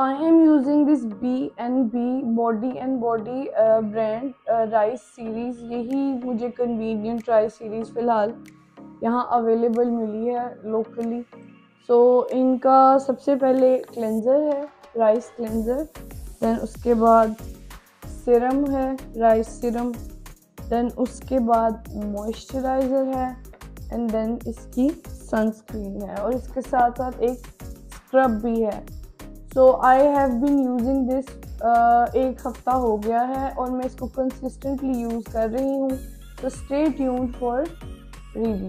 I am using this B and B body and body brand rice series यही मुझे convenient rice series फ़िलहाल यहाँ available मिली है locally सो so, इनका सबसे पहले क्लेंज़र है राइस क्लेंज़र दैन उसके बाद सिरम है राइस सिरम देन उसके बाद मॉइस्चराइज़र है एंड देन इसकी सनस्क्रीन है. और इसके साथ साथ एक स्क्रब भी है। So I have been using this एक हफ़्ता हो गया है और मैं इसको कंसिस्टेंटली यूज़ कर रही हूँ। तो स्टे ट्यून्ड फॉर रिव्यू